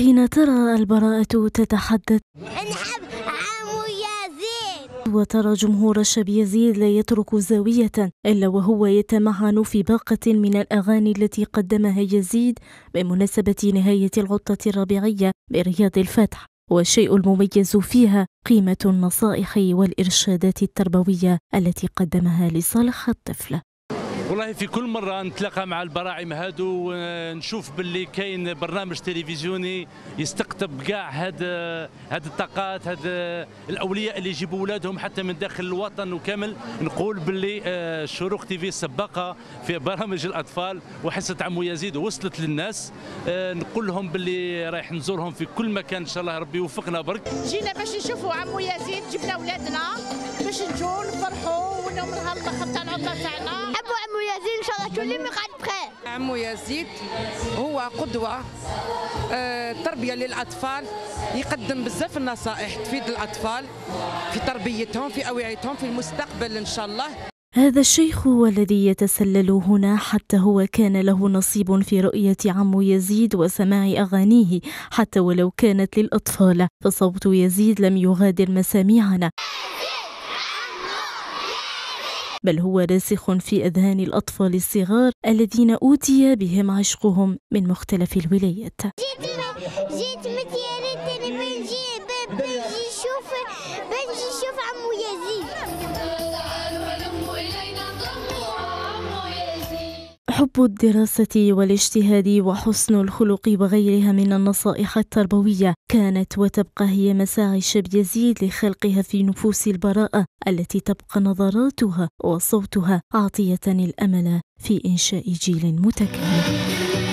حين ترى البراءة تتحدث. وترى جمهور شاب يزيد لا يترك زاوية إلا وهو يتمعن في باقة من الأغاني التي قدمها يزيد بمناسبة نهاية العطلة الربيعية برياض الفتح. والشيء المميز فيها قيمة النصائح والإرشادات التربوية التي قدمها لصالح الطفل. والله في كل مرة نتلاقى مع البراعم هادو نشوف باللي كاين برنامج تلفزيوني يستقطب كاع هاد هاد الطاقات هاد الأولياء اللي يجيبوا اولادهم حتى من داخل الوطن وكامل. نقول باللي آه، شروق تي في سباقة في برامج الأطفال وحصة عمو يزيد وصلت للناس. آه، نقول لهم باللي رايح نزورهم في كل مكان إن شاء الله ربي يوفقنا برك. جينا باش نشوفوا عمو يزيد جبنا ولادنا باش نجوا نفرحوا ونوم نهار الأخر تاع العطلة تاعنا. حبوا كل عمو يزيد هو قدوة آه، تربية للأطفال يقدم بزاف النصائح تفيد الأطفال في تربيتهم في أوعيتهم في المستقبل إن شاء الله. هذا الشيخ هو الذي يتسلل هنا حتى هو كان له نصيب في رؤية عمو يزيد وسماع أغانيه حتى ولو كانت للأطفال. فصوت يزيد لم يغادر مسامعنا. بل هو راسخ في أذهان الأطفال الصغار الذين أوتي بهم عشقهم من مختلف الولايات. جيت جيت متيارتني بنجي بنجي شوف بنجي حب الدراسة والاجتهاد وحسن الخلق وغيرها من النصائح التربوية كانت وتبقى هي مساعي شاب يزيد لخلقها في نفوس البراءة التي تبقى نظراتها وصوتها عاطية الأمل في إنشاء جيل متكامل.